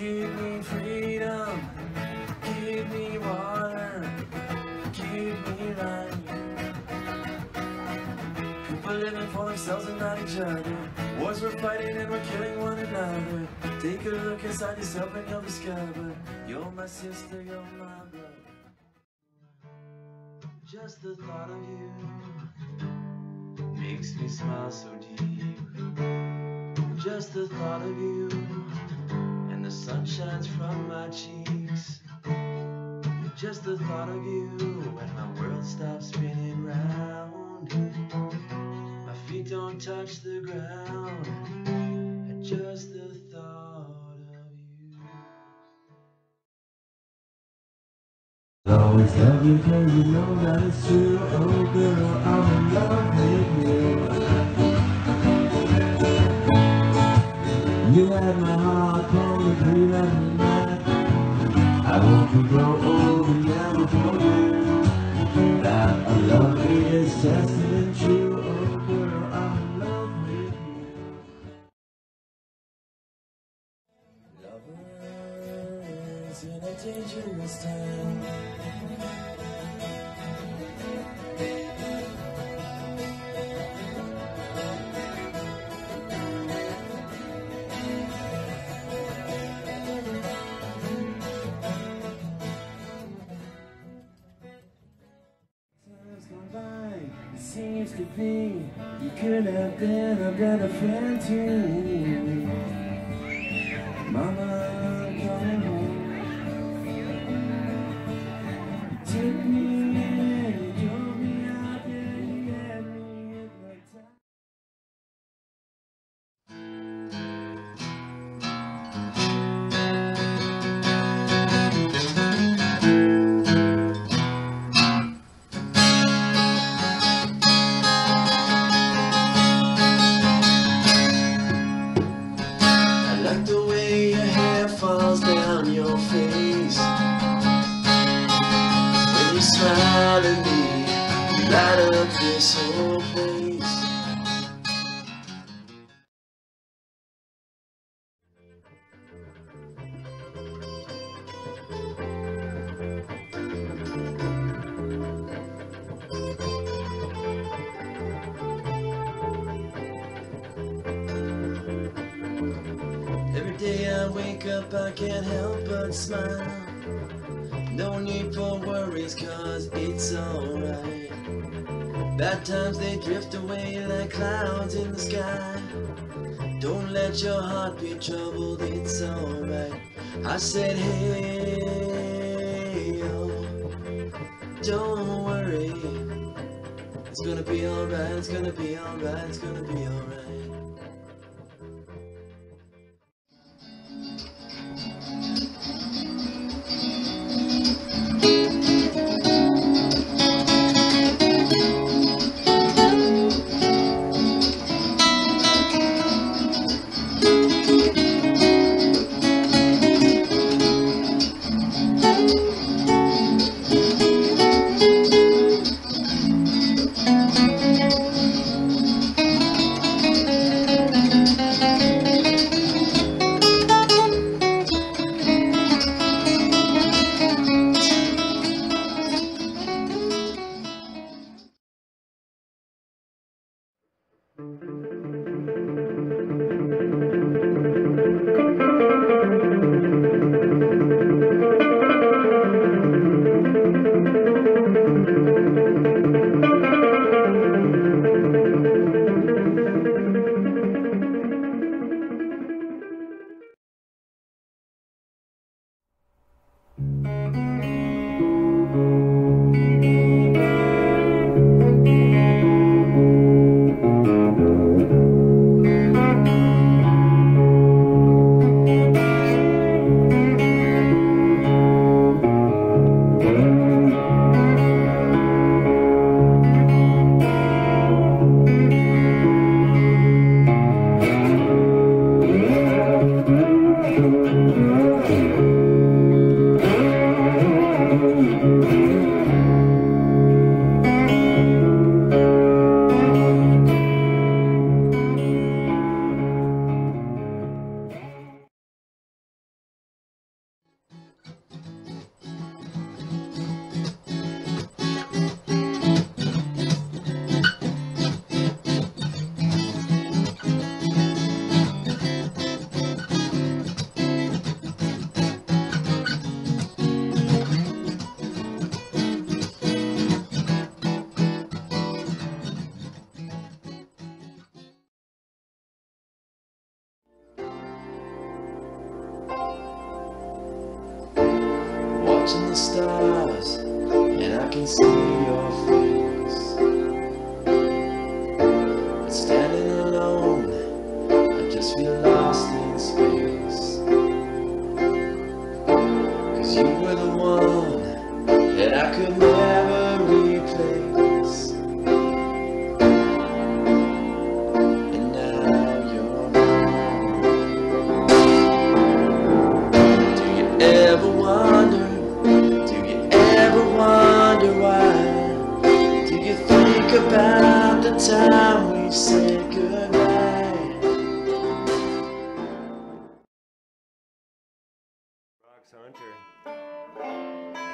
Give me freedom, give me water, give me life. People living for themselves and not each other. Wars we're fighting and we're killing one another. Take a look inside yourself and you'll discover you're my sister, you're my brother. Just the thought of you makes me smile so deep. Just the thought of you the sun shines from my cheeks. Just the thought of you when my world stops spinning round. My feet don't touch the ground. Just the thought of you. Always love you cause you know that it's true Oh girl, I'm in love with you You had my heart I want to grow old never forget That our love is with you in a dangerous time seems to be. You could have been a better friend to me. Mama light up this whole place Every day I wake up, I can't help but smile. No need for worries, cause it's alright. Bad times they drift away like clouds in the sky. Don't let your heart be troubled, it's alright. I said, hey, oh, don't worry. It's gonna be alright, it's gonna be alright, it's gonna be alright. Música watching the stars, and I can see your face. But standing alone, I just feel lost in space. Cause you were the one that I could never Hunter.